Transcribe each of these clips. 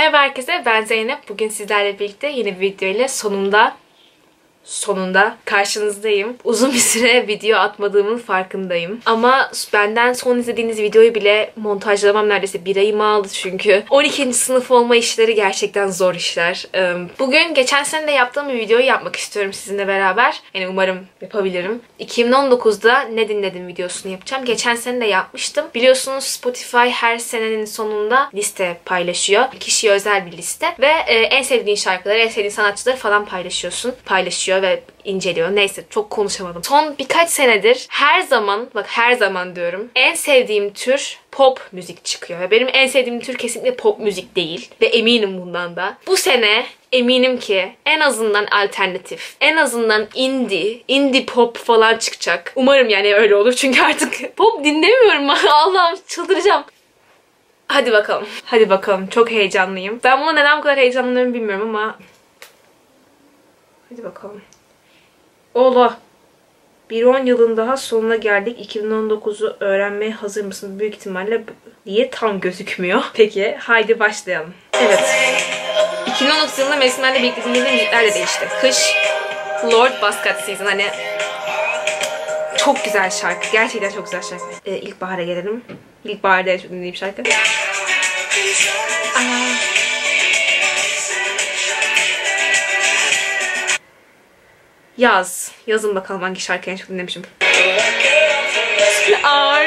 Merhaba herkese ben Zeynep. Bugün sizlerle birlikte yeni bir video ile sonunda sonunda karşınızdayım. Uzun bir süre video atmadığımın farkındayım. Ama benden son izlediğiniz videoyu bile montajlamam neredeyse bir ayımı aldı çünkü. 12. sınıf olma işleri gerçekten zor işler. Bugün geçen sene de yaptığım bir videoyu yapmak istiyorum sizinle beraber. Yani umarım yapabilirim. 2019'da ne dinledim videosunu yapacağım. Geçen sene de yapmıştım. Biliyorsunuz Spotify her senenin sonunda liste paylaşıyor. Kişiye özel bir liste. Ve en sevdiğin şarkıları, en sevdiğin sanatçıları falan paylaşıyorsun. Paylaşıyor ve inceliyor. Neyse çok konuşamadım. Son birkaç senedir her zaman bak her zaman diyorum en sevdiğim tür pop müzik çıkıyor. Benim en sevdiğim tür kesinlikle pop müzik değil. Ve eminim bundan da. Bu sene eminim ki en azından alternatif, en azından indie, indie pop falan çıkacak. Umarım yani öyle olur çünkü artık pop dinlemiyorum. Allah'ım çıldıracağım. Hadi bakalım. Hadi bakalım. Çok heyecanlıyım. Ben buna neden bu kadar heyecanlanıyorum bilmiyorum ama Hadi bakalım. Ola. Bir 10 yılın daha sonuna geldik. 2019'u öğrenmeye hazır mısın? Büyük ihtimalle diye tam gözükmüyor. Peki haydi başlayalım. Evet. 2019 yılında mevsimlerle birlikte dinlediğim müzikler de değişti. Kış, Lord Baskat Season hani çok güzel şarkı. Gerçekten çok güzel şarkı. Ee, ilkbahara gelelim. İlkbaharda dinlediğim şarkı. Aa. Yaz. Yazın bakalım hangi şarkıyı en çok dinlemişim. Ar.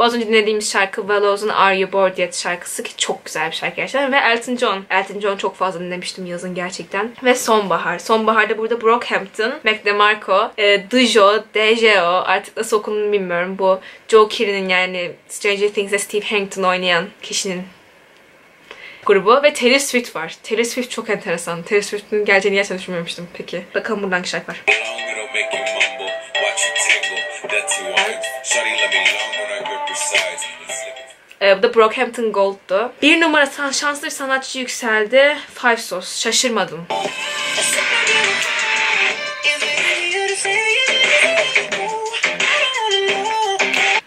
Bu az önce dinlediğimiz şarkı Vallows'un Are You Bored Yet şarkısı ki çok güzel bir şarkı gerçekten. Ve Elton John. Elton John çok fazla dinlemiştim yazın gerçekten. Ve Sonbahar. Sonbaharda burada Brockhampton, Mac DeMarco, e, Dijo, DJO artık nasıl okunduğunu bilmiyorum. Bu Joe Keery'nin yani Stranger Things'de Steve Harrington oynayan kişinin grubu ve Taylor Swift var. Taylor Swift çok enteresan. Taylor Swift'in geleceğini gerçekten düşünmemiştim. Peki. Bakalım buradan şarkı var. Ee, bu da Brockhampton Gold'du. Bir numara şanslı bir sanatçı yükseldi. Five Sauce. Şaşırmadım.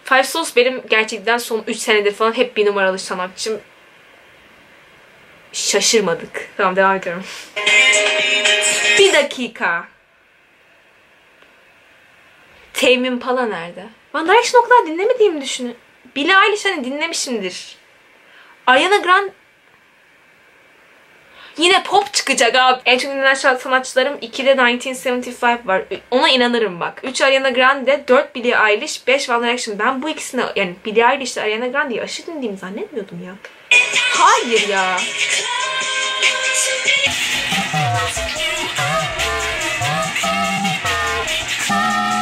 Five Sauce benim gerçekten son 3 senedir falan hep bir numaralı sanatçım. Şaşırmadık. Tamam devam ediyorum. bir dakika. Tame Impala nerede? One Direction o kadar dinlemediğimi düşünün. Billie Eilish hani dinlemişimdir. Ariana Grande Yine pop çıkacak abi. En çok dinlenen sanatçılarım 2'de 1975 var. Ona inanırım bak. 3 Ariana Grande, 4 Billie Eilish, 5 One Direction. Ben bu ikisini yani Billie Eilish ile Ariana Grande'yi aşırı dinlediğimi zannetmiyordum ya. Hayır ya.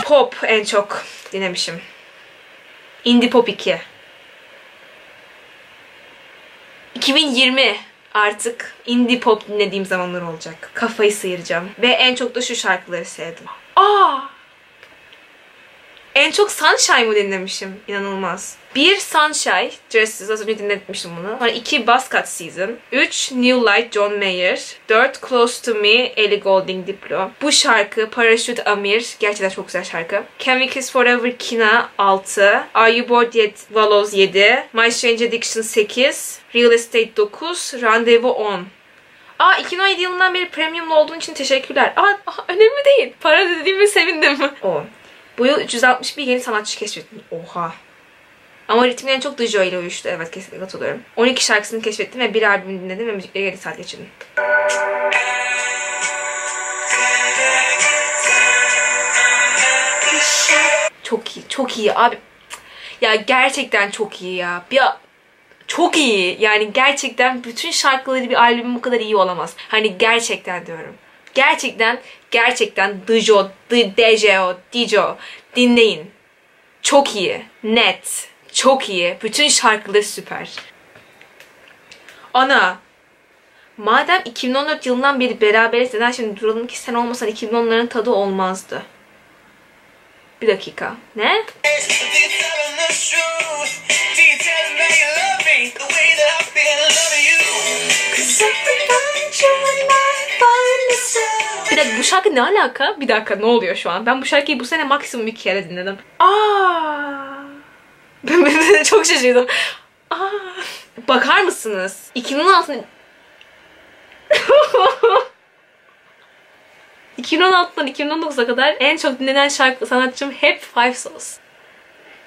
Pop en çok dinlemişim. Indie Pop 2. 2020 artık indie pop dinlediğim zamanlar olacak. Kafayı sıyıracağım. Ve en çok da şu şarkıları sevdim. En çok Sunshine mı dinlemişim? İnanılmaz. Bir Sunshine, Dresses, az önce dinletmiştim bunu. Sonra iki Buzzcut Season. Üç New Light, John Mayer. Dört Close to Me, Ellie Goulding Diplo. Bu şarkı Parachute Amir, gerçekten çok güzel şarkı. Can We Kiss Forever Kina 6. Are You Bored Yet Wallows 7. My Strange Addiction 8. Real Estate 9. Randevu 10. Aa 2017 yılından beri premiumlu olduğun için teşekkürler. Aa, aa önemli değil. Para dediğime sevindim. O. Bu yıl 361 yeni sanatçı keşfettim. Oha. Ama ritmleri çok Dijo ile uyuştu. Evet kesinlikle katılıyorum. 12 şarkısını keşfettim ve bir albüm dinledim ve müzikleri 7 saat geçirdim. Çok iyi, çok iyi abi. Ya gerçekten çok iyi ya. Bir çok iyi. Yani gerçekten bütün şarkıları bir albüm bu kadar iyi olamaz. Hani gerçekten diyorum. Gerçekten, gerçekten Dijo, Dejo, Dijo dinleyin. Çok iyi. Net. Çok iyi. Bütün şarkıları süper. Ana. Madem 2014 yılından beri beraberiz neden şimdi duralım ki sen olmasan 2010'ların tadı olmazdı. Bir dakika. Ne? Bu şarkı ne alaka? Bir dakika ne oluyor şu an? Ben bu şarkıyı bu sene maksimum iki kere dinledim. Aa! Çok şaşırdım. Aa! Bakar mısınız? 2016 2016'dan 2019'a kadar en çok dinlenen şarkı sanatçım hep Five Sauce.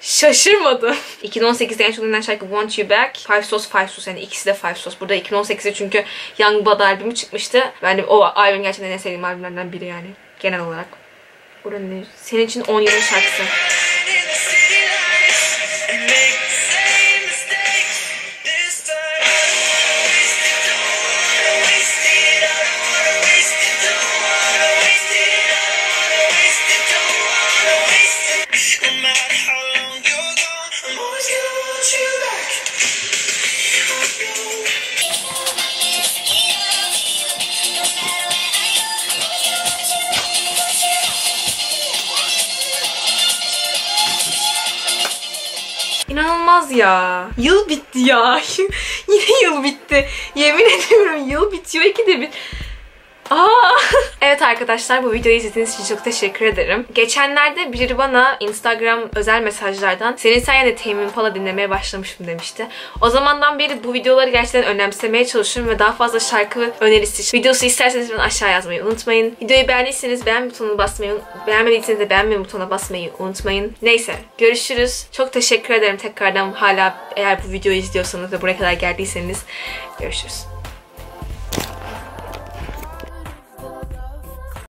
Şaşırmadım. 2018'de en çok dinlenen şarkı Want You Back. Five Sauce, Five Sauce yani ikisi de Five Sauce. Burada 2018'de çünkü Young Bud albümü çıkmıştı. Yani o albüm gerçekten en sevdiğim albümlerden biri yani. Genel olarak. Buranın? Senin için 10 yılın şarkısı. İnanılmaz ya. Yıl bitti ya. Yine yıl bitti. Yemin ediyorum yıl bitiyor ikide bir. Aa. evet arkadaşlar bu videoyu izlediğiniz için çok teşekkür ederim. Geçenlerde biri bana Instagram özel mesajlardan senin sayende Tame Impala dinlemeye başlamışım demişti. O zamandan beri bu videoları gerçekten önemsemeye çalışıyorum ve daha fazla şarkı önerisi videosu isterseniz bana aşağı yazmayı unutmayın. Videoyu beğendiyseniz beğen butonuna basmayı, beğenmediyseniz de beğenme butonuna basmayı unutmayın. Neyse görüşürüz. Çok teşekkür ederim tekrardan hala eğer bu videoyu izliyorsanız ve buraya kadar geldiyseniz görüşürüz.